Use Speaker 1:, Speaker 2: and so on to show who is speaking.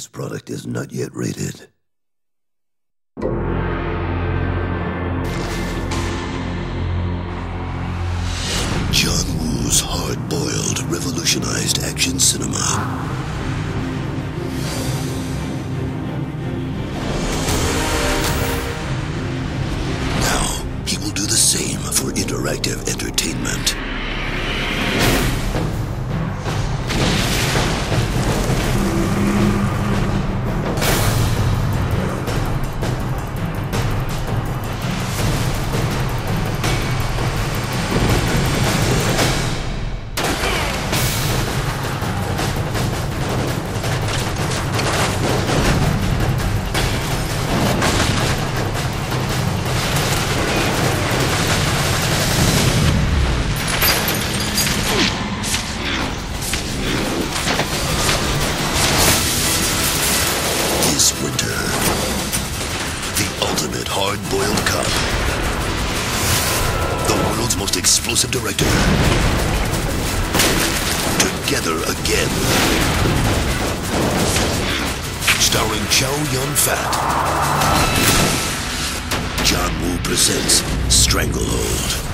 Speaker 1: This product is not yet rated. John Woo's hard boiled revolutionized action cinema. Now, he will do the same for interactive entertainment. Winter, the ultimate hard-boiled cop. The world's most explosive director. Together again. Starring Chow Yun Fat. John Woo presents Stranglehold.